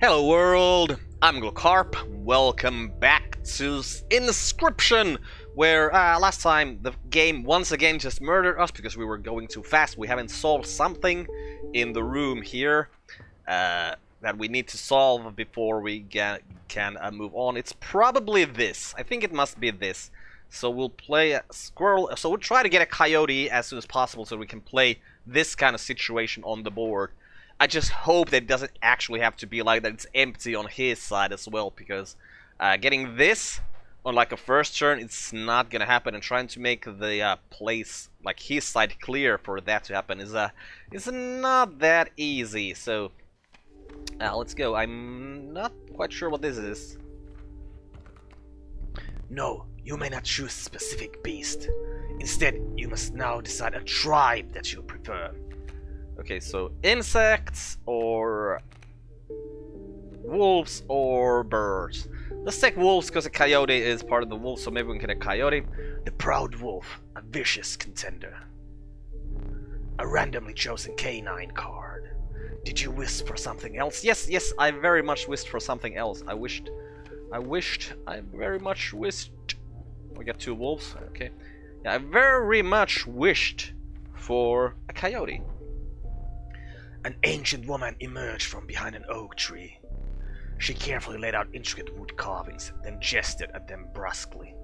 Hello world, I'm Uncle Carp. Welcome back to Inscryption, where uh, last time the game once again just murdered us because we were going too fast. We haven't solved something in the room here uh, that we need to solve before we get, can uh, move on. It's probably this. I think it must be this. So we'll play a squirrel. So we'll try to get a coyote as soon as possible so we can play this kind of situation on the board. I just hope that it doesn't actually have to be like that it's empty on his side as well, because uh, getting this on like a first turn, it's not gonna happen, and trying to make the uh, place, like his side clear for that to happen is, uh, is not that easy, so uh, let's go. I'm not quite sure what this is. No, you may not choose a specific beast. Instead, you must now decide a tribe that you prefer. Okay, so insects or wolves or birds. Let's take wolves because a coyote is part of the wolf, so maybe we can get a coyote. The proud wolf, a vicious contender. A randomly chosen canine card. Did you wish for something else? Yes, yes, I very much wished for something else. I wished, I wished, I very much wished. We got two wolves, okay. Yeah, I very much wished for a coyote. An ancient woman emerged from behind an oak tree. She carefully laid out intricate wood carvings, then gestured at them brusquely.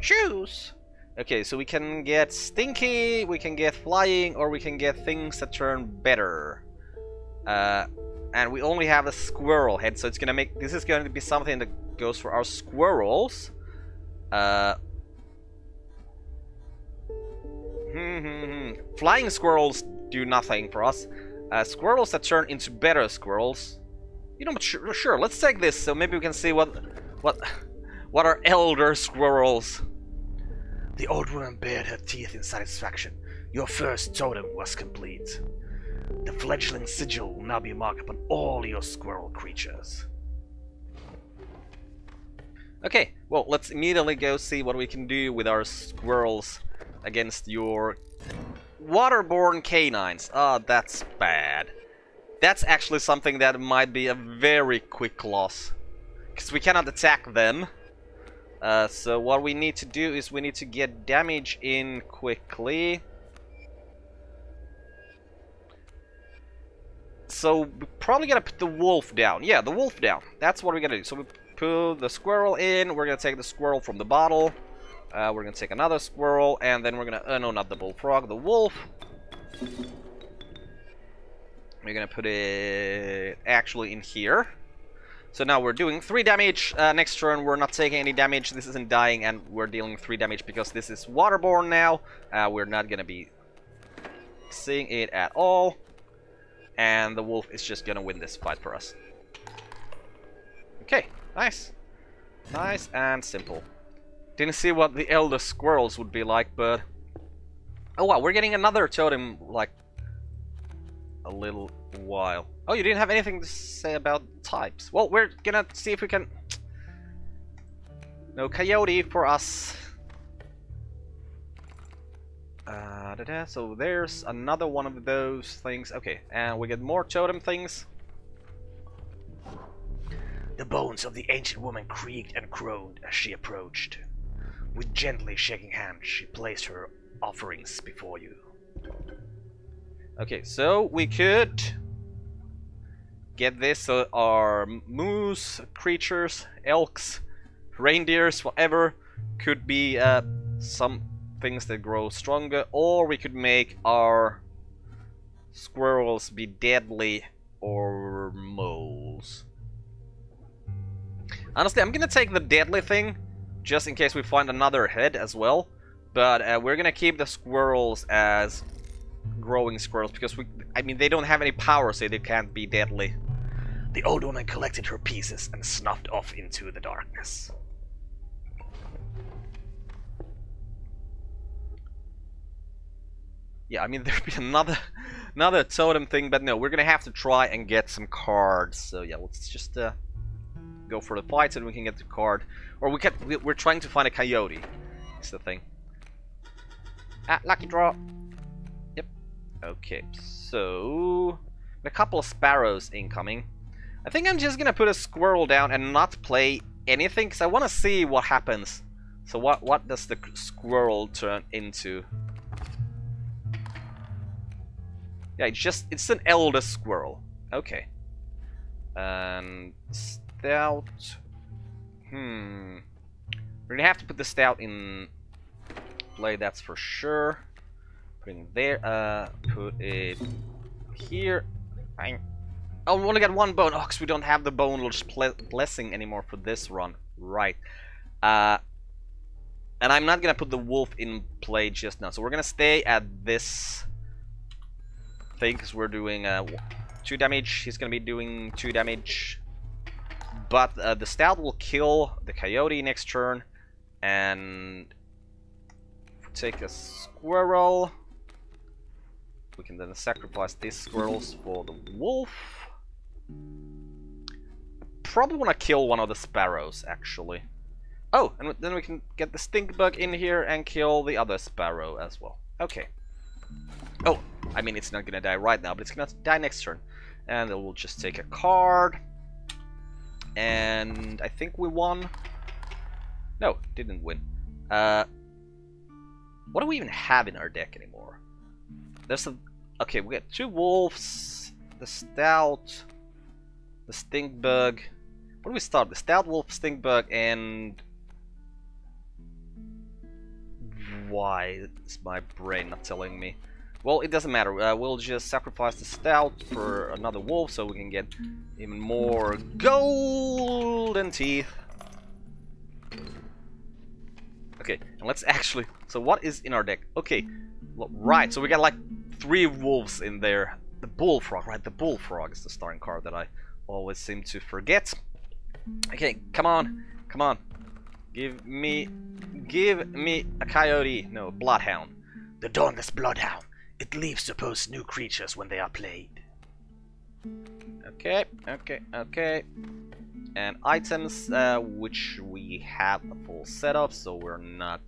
Choose! Okay, so we can get Stinky, we can get Flying, or we can get things that turn better. Uh, and we only have a squirrel head, so it's gonna make... This is going to be something that goes for our squirrels. Uh, hmm, hmm, hmm. Flying squirrels do nothing for us. Uh, squirrels that turn into better squirrels. You know, sure, sure, let's take this so maybe we can see what, what, what are elder squirrels. The old woman bared her teeth in satisfaction. Your first totem was complete. The fledgling sigil will now be marked upon all your squirrel creatures. Okay, well, let's immediately go see what we can do with our squirrels against your Waterborne canines. Ah, oh, that's bad. That's actually something that might be a very quick loss. Because we cannot attack them. Uh, so what we need to do is we need to get damage in quickly. So we're probably gonna put the wolf down. Yeah, the wolf down. That's what we're gonna do. So we put the squirrel in. We're gonna take the squirrel from the bottle. Uh, we're gonna take another squirrel, and then we're gonna, uh, no, not the bullfrog, the wolf. We're gonna put it actually in here. So now we're doing 3 damage. Uh, next turn we're not taking any damage. This isn't dying and we're dealing 3 damage because this is waterborne now. Uh, we're not gonna be seeing it at all. And the wolf is just gonna win this fight for us. Okay, nice. Nice and simple. Didn't see what the elder squirrels would be like, but... Oh wow, we're getting another totem, like, a little while. Oh, you didn't have anything to say about types. Well, we're gonna see if we can... No coyote for us. Uh, da -da. So there's another one of those things. Okay, and we get more totem things. The bones of the ancient woman creaked and groaned as she approached. With gently shaking hands, she placed her offerings before you. Okay, so we could get this so our moose creatures, elks, reindeers, whatever, could be uh, some things that grow stronger, or we could make our squirrels be deadly or moles. Honestly, I'm gonna take the deadly thing just in case we find another head as well. But uh, we're gonna keep the squirrels as growing squirrels because we, I mean, they don't have any power, so they can't be deadly. The old woman collected her pieces and snuffed off into the darkness. Yeah, I mean, there'd be another, another totem thing, but no, we're gonna have to try and get some cards. So yeah, let's just uh, go for the fight and we can get the card. Or we can, we're trying to find a coyote. It's the thing. Ah, lucky draw. Yep. Okay, so a couple of sparrows incoming. I think I'm just gonna put a squirrel down and not play anything because I want to see what happens. So what what does the squirrel turn into? Yeah, it's just it's an elder squirrel. Okay. And stout. Hmm. We're gonna have to put the stout in play. That's for sure. Put it there. Uh, put it here. Fine. Oh, we only got one bone. Oh, we don't have the bone blessing anymore for this run. Right. Uh, and I'm not gonna put the wolf in play just now. So we're gonna stay at this thing because we're doing uh, two damage. He's gonna be doing two damage. But uh, the stout will kill the coyote next turn. And take a squirrel. We can then sacrifice these squirrels for the wolf probably want to kill one of the sparrows, actually. Oh, and then we can get the stink bug in here and kill the other sparrow as well. Okay. Oh, I mean, it's not gonna die right now, but it's gonna die next turn. And then we'll just take a card. And I think we won. No, didn't win. Uh, what do we even have in our deck anymore? There's a... Okay, we got two wolves, the stout, the stink bug. What do we start? The stout wolf, stink bug, and why is my brain not telling me? Well, it doesn't matter. Uh, we'll just sacrifice the stout for another wolf so we can get even more golden teeth. Okay, and let's actually... So what is in our deck? Okay, right, so we got like three wolves in there. The bullfrog, right? The bullfrog is the starting card that I always seem to forget. Okay, come on, come on. Give me, give me a coyote. No, bloodhound. The Dauntless Bloodhound. It leaves to post new creatures when they are played. Okay, okay, okay. And items, uh, which we have a full setup, so we're not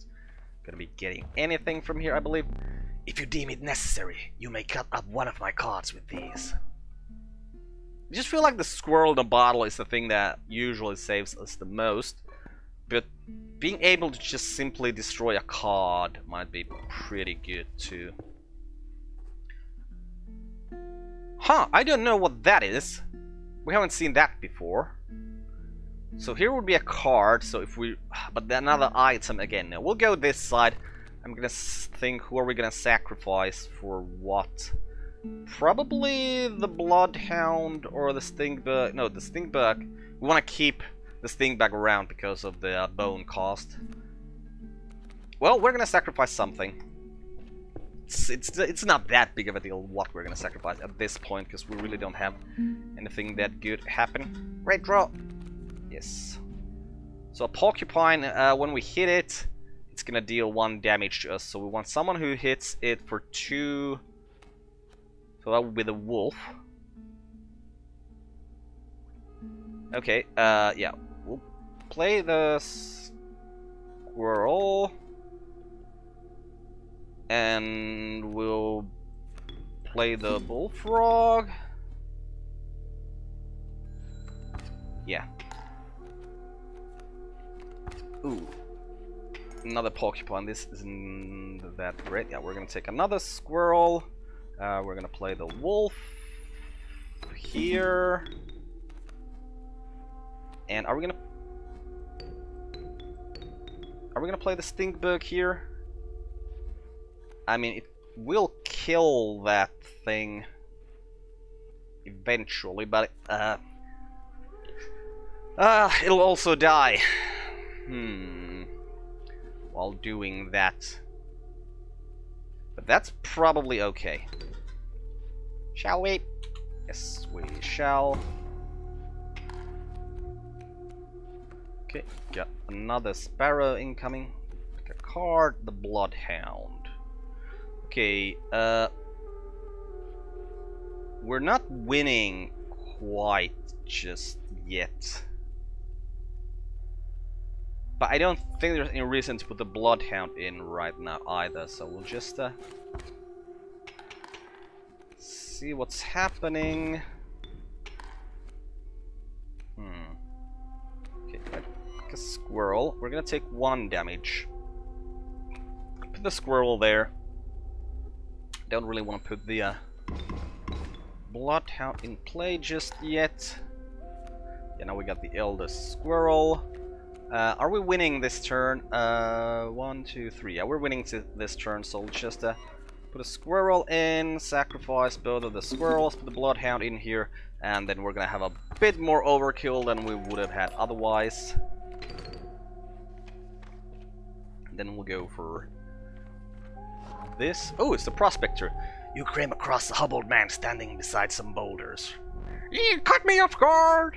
gonna be getting anything from here, I believe. If you deem it necessary, you may cut up one of my cards with these. I just feel like the squirrel in the bottle is the thing that usually saves us the most. But being able to just simply destroy a card might be pretty good too. Huh, I don't know what that is. We haven't seen that before. So here would be a card, so if we... But another item again. Now we'll go this side. I'm gonna think who are we gonna sacrifice for what. Probably the Bloodhound or the Stinkbug. No, the Stinkbug. We want to keep the Stinkbug around because of the bone cost. Well, we're gonna sacrifice something. It's, it's, it's not that big of a deal what we're gonna sacrifice at this point because we really don't have anything that good happen. Great draw. Yes. So a porcupine, uh, when we hit it, it's gonna deal one damage to us. So we want someone who hits it for two so that would be the wolf. Okay, uh, yeah. We'll play the squirrel. And we'll play the bullfrog. Yeah. Ooh. Another porcupine. This isn't that great. Yeah, we're gonna take another squirrel. Uh, we're gonna play the wolf here. And are we gonna Are we gonna play the stink bug here? I mean it will kill that thing eventually, but uh uh it'll also die. Hmm while doing that. But that's probably okay. Shall we? Yes, we shall. Okay, got another sparrow incoming. Pick a card, the Bloodhound. Okay, uh... We're not winning quite just yet. But I don't think there's any reason to put the Bloodhound in right now either, so we'll just uh, see what's happening. Hmm. Okay, like a squirrel. We're gonna take one damage. Put the squirrel there. Don't really want to put the uh, bloodhound in play just yet. Yeah, now we got the eldest squirrel. Uh, are we winning this turn? Uh, one, two, three. Yeah, we're winning this turn, so we'll just uh, put a squirrel in, sacrifice both of the squirrels, put the bloodhound in here, and then we're gonna have a bit more overkill than we would have had otherwise. Then we'll go for this. Oh, it's the prospector. You came across a hobbled man standing beside some boulders. He caught me off guard.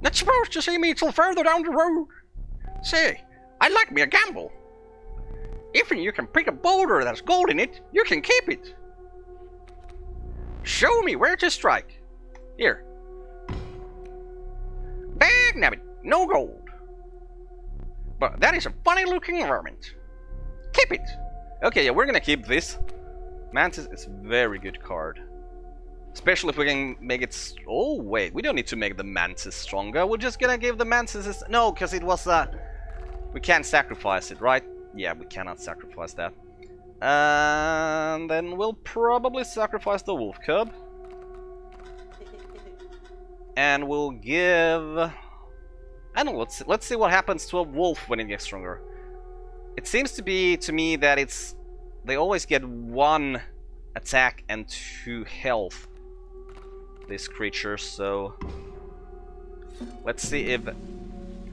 Not supposed to see me till further down the road. Say, I like me a gamble. If you can pick a boulder that's gold in it, you can keep it. Show me where to strike. Here. Bag nabbit, no gold. But that is a funny looking varmint. Keep it. Okay, yeah, we're gonna keep this. Mantis is very good card. Especially if we can make it... Oh, wait, we don't need to make the Mantis stronger. We're just gonna give the Mantis... No, because it was... Uh, we can't sacrifice it, right? Yeah, we cannot sacrifice that. And then we'll probably sacrifice the Wolf Cub. And we'll give... I don't know, let's, let's see what happens to a wolf when it gets stronger. It seems to be, to me, that it's... They always get one attack and two health this creature, so let's see if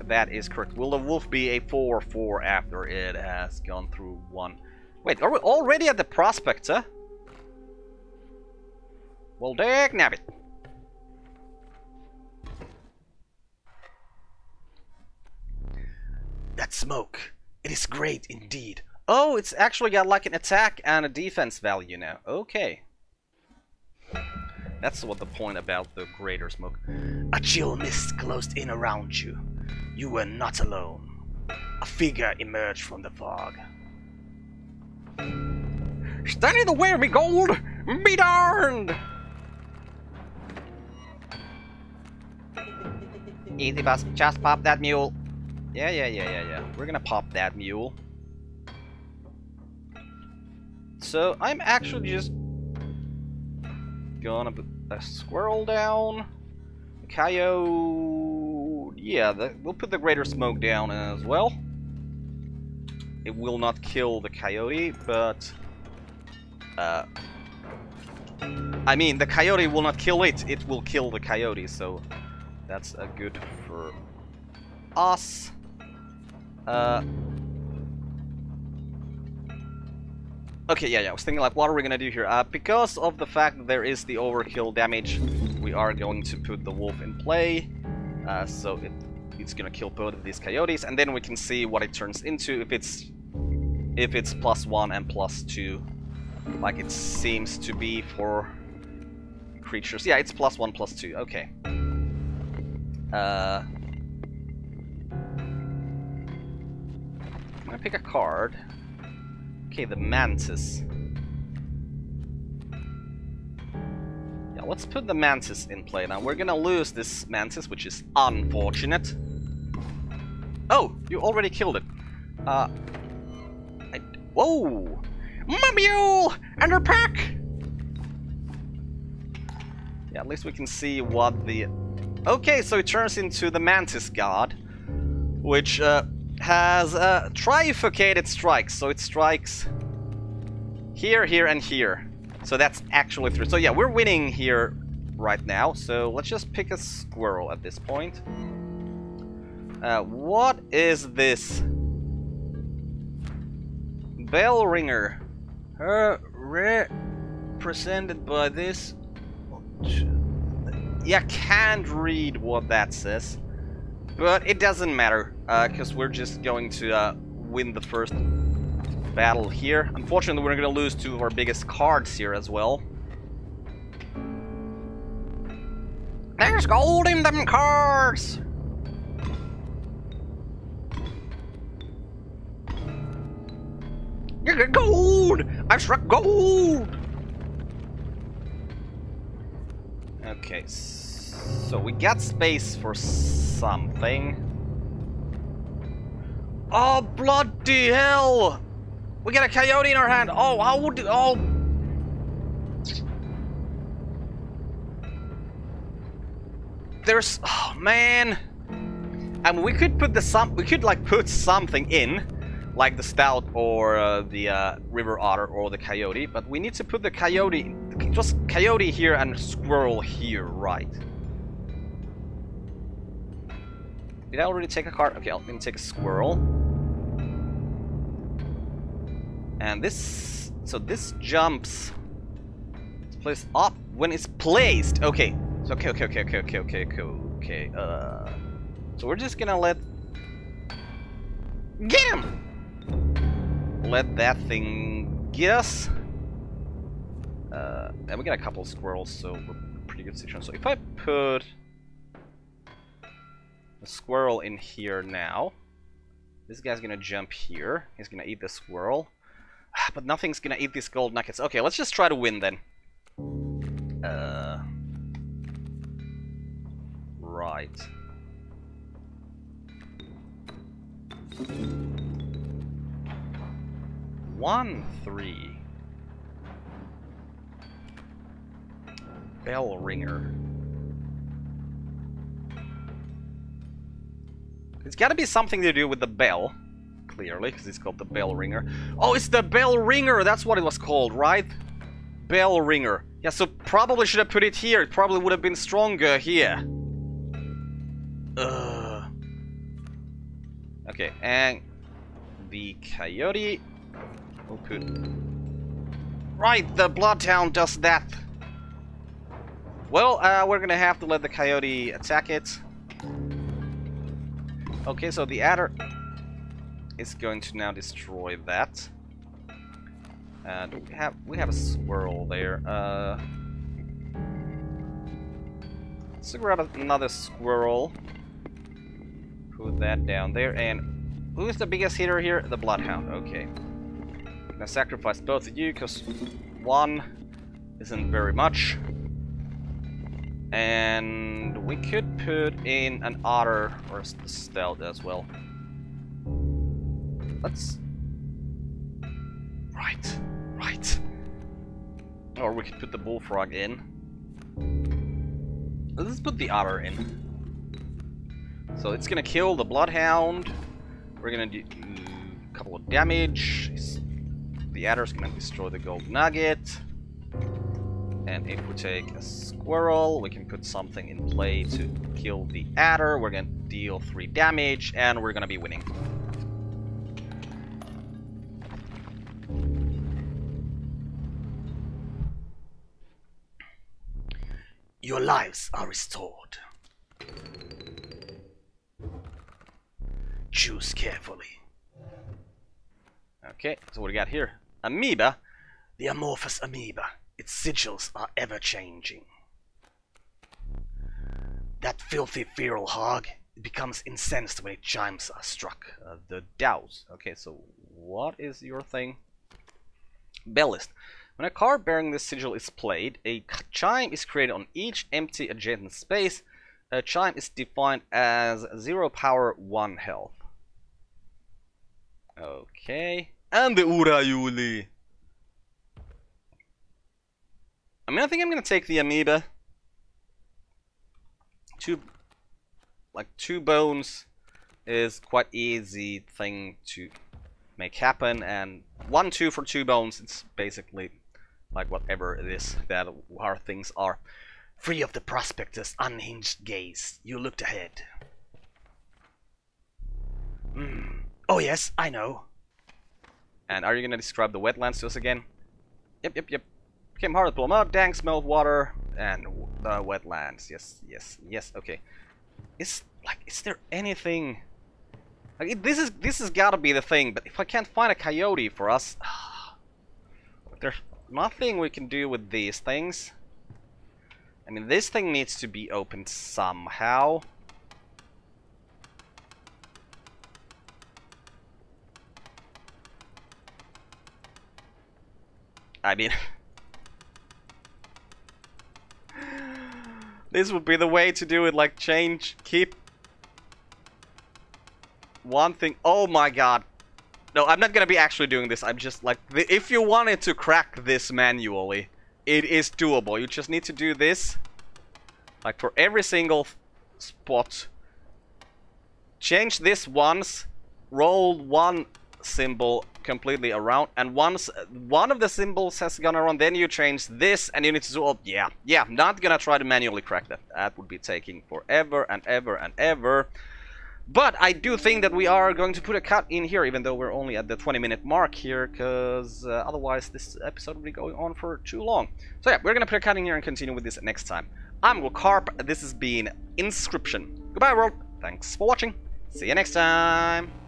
that is correct. Will the wolf be a 4-4 after it has gone through one? Wait, are we already at the prospector? Well, dag nabbit. That smoke, it is great hmm. indeed. Oh, it's actually got like an attack and a defense value now. Okay. That's what the point about the greater smoke. A chill mist closed in around you. You were not alone. A figure emerged from the fog. Stand in the way of me, gold! Be darned! Easy, boss. Just pop that mule. Yeah, yeah, yeah, yeah, yeah. We're gonna pop that mule. So, I'm actually just gonna put a squirrel down. A Coyote. Yeah, the, we'll put the greater smoke down as well. It will not kill the coyote, but... Uh, I mean, the coyote will not kill it, it will kill the coyote, so that's a good for us. Uh, Okay, yeah, yeah, I was thinking like, what are we gonna do here? Uh, because of the fact that there is the overkill damage, we are going to put the wolf in play. Uh, so it, it's gonna kill both of these coyotes, and then we can see what it turns into if it's if it's plus one and plus two, like it seems to be for creatures. Yeah, it's plus one, plus two. Okay. Uh, gonna pick a card. Okay, the Mantis. Yeah, let's put the Mantis in play now. We're gonna lose this Mantis, which is unfortunate. Oh, you already killed it. Uh, I, whoa! Mumule! And her pack! Yeah, at least we can see what the... Okay, so it turns into the Mantis God, which, uh, has uh, trifurcated strikes, so it strikes here, here, and here. So that's actually three. So yeah, we're winning here right now. So let's just pick a squirrel at this point. Uh, what is this? Bell ringer. Uh, represented by this. Yeah, can't read what that says. But it doesn't matter, because uh, we're just going to uh, win the first battle here. Unfortunately, we're going to lose two of our biggest cards here as well. There's gold in them cards! Gold! I've struck gold! Okay, so we got space for something. Oh, bloody hell! We got a coyote in our hand! Oh, how would. Oh... There's... Oh, man! I mean, we could put the some... We could, like, put something in like the stout or uh, the uh, river otter or the coyote, but we need to put the coyote, just coyote here and squirrel here, right? Did I already take a card? Okay, let me take a squirrel. And this, so this jumps, it's placed up when it's placed. Okay, so okay, okay, okay, okay, okay, okay, okay, okay. Uh, so we're just gonna let get him let that thing get us. Uh, and we got a couple squirrels, so we're pretty good situation. So if I put squirrel in here now, this guy's gonna jump here. He's gonna eat the squirrel. But nothing's gonna eat these gold nuggets. Okay, let's just try to win then. Uh, right. One, three. Bell ringer. It's gotta be something to do with the bell. Clearly, because it's called the bell ringer. Oh, it's the bell ringer! That's what it was called, right? Bell ringer. Yeah, so probably should have put it here. It probably would have been stronger here. Ugh. Okay, and the coyote We'll put... Right, the Bloodhound does that. Well, uh, we're gonna have to let the coyote attack it. Okay, so the adder is going to now destroy that. And we have we have a squirrel there. Uh, let's grab another squirrel. Put that down there. And who is the biggest hitter here? The Bloodhound. Okay gonna sacrifice both of you, because one isn't very much. And we could put in an otter or a stealth as well. Let's... Right, right. Or we could put the bullfrog in. Let's put the otter in. So it's gonna kill the bloodhound. We're gonna do a couple of damage. The adder's gonna destroy the gold nugget. And if we take a squirrel, we can put something in play to kill the adder. We're gonna deal 3 damage, and we're gonna be winning. Your lives are restored. Choose carefully. Okay, so what do we got here? Amoeba? The amorphous amoeba. Its sigils are ever-changing. That filthy feral hog becomes incensed when its chimes are struck. Uh, the Daus. Okay, so what is your thing? Bellist. When a card bearing this sigil is played, a chime is created on each empty adjacent space. A chime is defined as 0 power 1 health. Okay and the Urayuli. I mean, I think I'm gonna take the amoeba. Two, like two bones is quite easy thing to make happen, and one two for two bones. It's basically like whatever it is that our things are. Free of the prospector's unhinged gaze, you looked ahead. Mm. Oh yes, I know. And are you going to describe the wetlands to us again? Yep, yep, yep. Became hard dank, smelled water, and the uh, wetlands. Yes, yes, yes, okay. Is, like, is there anything... Like, this is this has got to be the thing, but if I can't find a coyote for us... there's nothing we can do with these things. I mean, this thing needs to be opened somehow. I mean... This would be the way to do it, like change, keep one thing. Oh my god. No, I'm not gonna be actually doing this. I'm just like, if you wanted to crack this manually, it is doable. You just need to do this, like for every single spot. Change this once, roll one symbol completely around, and once one of the symbols has gone around, then you change this, and you need to do, oh, yeah, yeah, not gonna try to manually crack that. That would be taking forever and ever and ever. But I do think that we are going to put a cut in here, even though we're only at the 20 minute mark here, because uh, otherwise this episode will be going on for too long. So yeah, we're gonna put a cut in here and continue with this next time. I'm Uncle Carp. this has been Inscryption. Goodbye world, thanks for watching, see you next time!